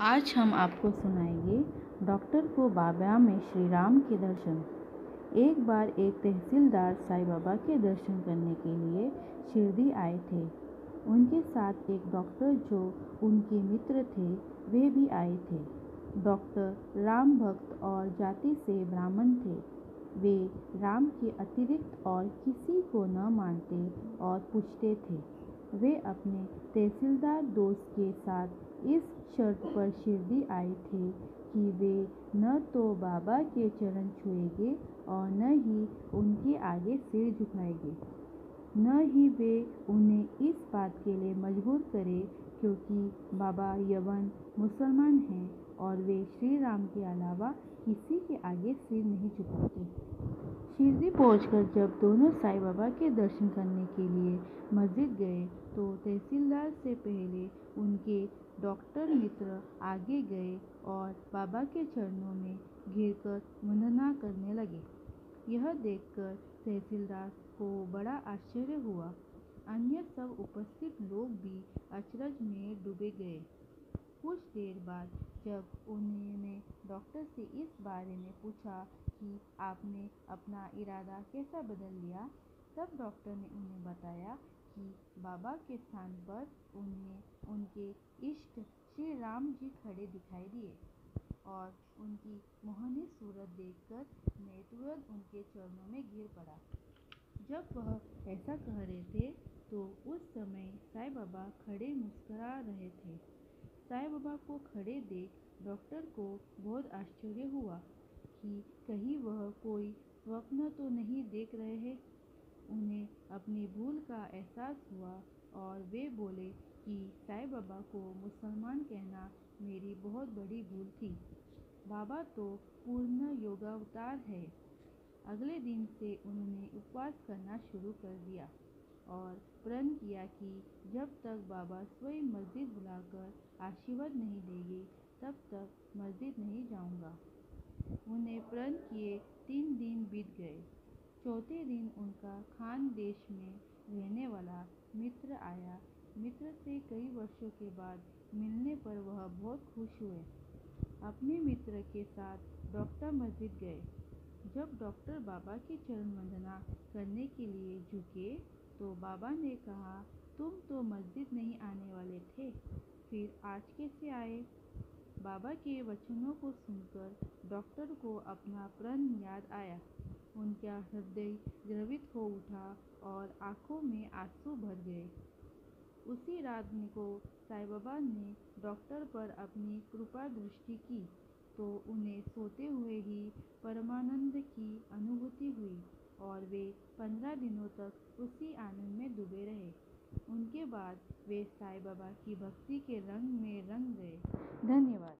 आज हम आपको सुनाएँगे डॉक्टर को बाबा में श्री राम के दर्शन। एक बार एक तहसीलदार साईं बाबा के दर्शन करने के लिए शिरडी आए थे। उनके साथ एक डॉक्टर जो उनके मित्र थे, वे भी आए थे। डॉक्टर राम भक्त और जाति से ब्राह्मण थे। वे राम के अतिरिक्त और किसी को न मानते और पूछते थे। वे अपने तहसीलदार दोस्त के साथ इस शर्त पर शिरडी आए थे कि वे न तो बाबा के चरण छुएँगे और न ही उनके आगे सिर झुकाएँगे। न ही वे उन्हें इस बात के लिए मजबूर करें क्योंकि बाबा यवन मुसलमान हैं और वे श्री राम के अलावा किसी के आगे सिर नहीं झुकाते। शिरडी पहुंचकर जब दोनों साईं बाबा के दर्शन करने के लिए मस्जिद गए तो तहसीलदार से पहले उनके डॉक्टर मित्र आगे गए और बाबा के चरणों में गिरकर वंदना करने लगे। यह देखकर तहसीलदार को बड़ा आश्चर्य हुआ। अन्य सब उपस्थित लोग भी अचरज में डूबे गए। कुछ देर बाद जब उन्होंने डॉक्टर से इस बारे में पूछा कि आपने अपना इरादा कैसा बदल लिया, तब डॉक्टर ने उन्हें बताया कि बाबा के स्थान पर उन्हें उनके इष्ट श्री राम जी खड़े दिखाई दिए और उनकी मोहनी सूरत देखकर मैं तुरंत उनके चरणों में गिर पड़ा। जब वह ऐसा कह रहे थे तो उस समय साईं बाबा खड़े मुस्करा रहे थे। साईं बाबा को खड़े देख डॉक्टर को बहुत आश्चर्य हुआ कि कहीं वह कोई स्वप्न तो नहीं देख रहे हैं। उन्हें अपनी भूल का एहसास हुआ और वे बोले कि साईं बाबा को मुसलमान कहना मेरी बहुत बड़ी भूल थी। बाबा तो पूर्ण योगावतार है। अगले दिन से उन्होंने उपवास करना शुरू कर दिया। और प्रण किया कि जब तक बाबा स्वयं मस्जिद बुलाकर आशीर्वाद नहीं देंगे, तब तक मस्जिद नहीं जाऊँगा। उन्हें प्रण किए तीन दिन बीत गए। चौथे दिन उनका खान देश में रहने वाला मित्र आया। मित्र से कई वर्षों के बाद मिलने पर वह बहुत खुश हुए। अपने मित्र के साथ डॉक्टर मस्जिद गए। जब डॉक्टर बाबा की चरण वंदना करने के लिए झुके तो बाबा ने कहा, तुम तो मस्जिद नहीं आने वाले थे। फिर आज कैसे आए? बाबा के वचनों को सुनकर डॉक्टर को अपना प्रण याद आया। उनका हृदय द्रवित हो उठा और आँखों में आँसू भर गए। उसी रात को साई बाबा ने डॉक्टर पर अपनी कृपा दृष्टि की तो उन्हें सोते हुए ही परमानंद की अनुभूति हुई। और वे पंद्रह दिनों तक उसी आनंद में डूबे रहे। उनके बाद वे साईं बाबा की भक्ति के रंग में रंग गए। धन्यवाद।